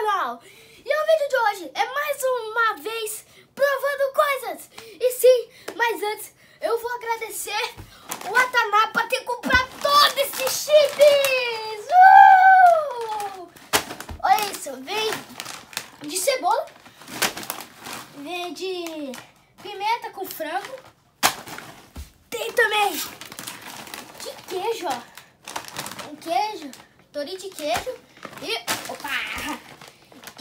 canal! E o vídeo de hoje é mais uma vez provando coisas! E sim, mas antes eu vou agradecer o Ataná por ter comprado todos esses chips! Uh! Olha isso, vem de cebola, vem de pimenta com frango, tem também de queijo, ó, um queijo, Dorito de queijo e... Opa!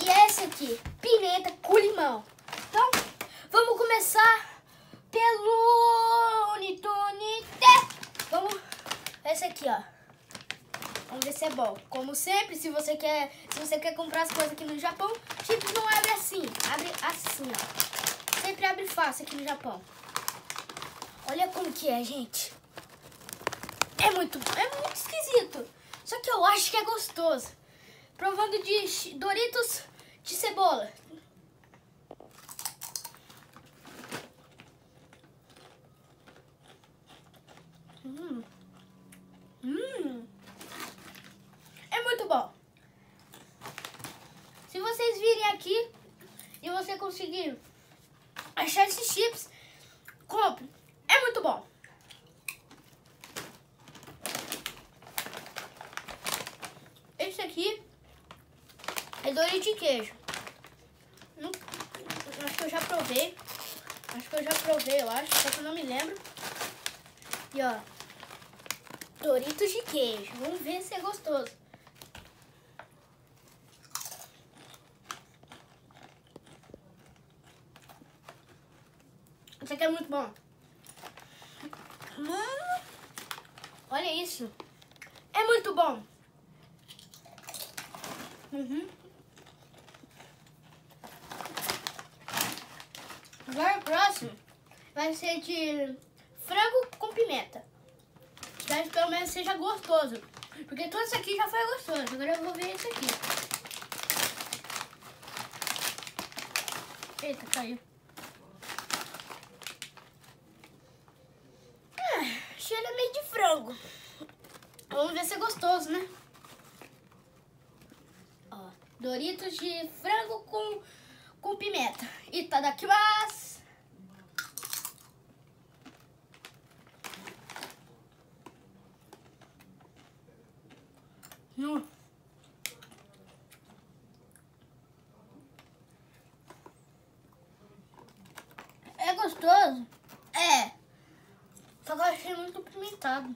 E esse aqui, pimenta com limão. Então, vamos começar pelo Unitunite. Vamos... Esse aqui, ó. Vamos ver se é bom. Como sempre, se você quer, se você quer comprar as coisas aqui no Japão, chips não abre assim. Abre assim, ó. Sempre abre fácil aqui no Japão. Olha como que é, gente. É muito, é muito esquisito. Só que eu acho que é gostoso. Provando de cebola. Hum. Hum. É muito bom. Se vocês virem aqui e você conseguir achar esses chips, compre. É muito bom. Esse aqui é Doritos de queijo. Acho que eu já provei. Acho que eu já provei, eu acho, só que eu não me lembro. E ó, Doritos de queijo. Vamos ver se é gostoso. Isso aqui é muito bom. Mano, olha isso. É muito bom. Uhum. Agora o próximo vai ser de frango com pimenta. Espero que pelo menos seja gostoso. Porque todo isso aqui já foi gostoso. Agora eu vou ver esse aqui. Eita, caiu. Ah, cheiro é meio de frango. Vamos ver se é gostoso, né? Doritos de frango com, com pimenta. Itadakimasu! Hum. É gostoso? É. Só que eu achei muito pimentado.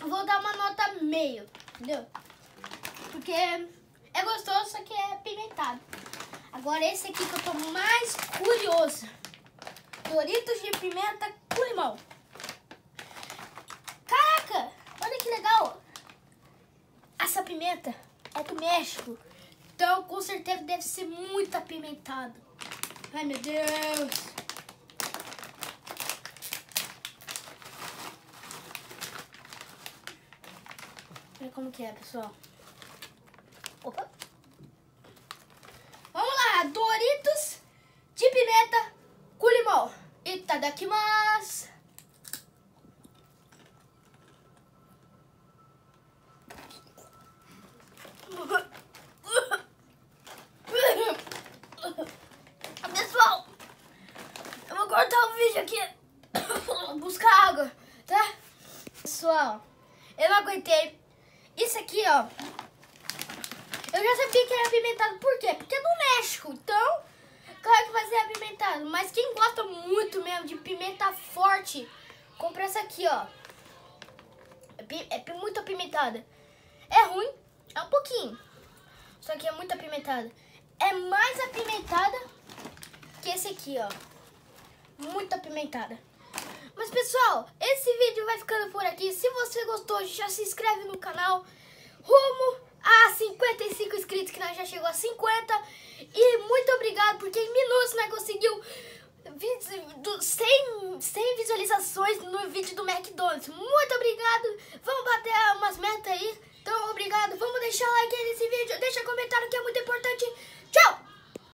vou dar uma nota meio, entendeu? Porque é gostoso, só que é pimentado. Agora esse aqui que eu tô mais curioso. Doritos de pimenta com limão. Caraca, olha que legal. Essa pimenta é do México. Então com certeza deve ser muito apimentado. Ai meu Deus. Olha como que é, pessoal. Vamos lá, Doritos de pimenta com limão. Itadakimasu. Pessoal, eu vou cortar o vídeo aqui, buscar água, tá? Pessoal, eu não aguentei isso aqui, ó. Eu já sabia que era apimentado. Por quê? Porque é do México. Então, claro que vai ser apimentado. Mas quem gosta muito mesmo de pimenta forte, compra essa aqui, ó. É, é muito apimentada. É ruim, é um pouquinho. Só que é muito apimentada. É mais apimentada que esse aqui, ó. Muito apimentada. Mas pessoal, esse vídeo vai ficando por aqui. Se você gostou, já se inscreve no canal. Rumo a 55 inscritos, que nós já chegou a 50. E muito obrigado, porque em minutos nós conseguiu 100, 100 visualizações no vídeo do McDonald's. Muito obrigado. Vamos bater umas metas aí. Então, obrigado. Vamos deixar like nesse vídeo. Deixa comentário que é muito importante. Tchau!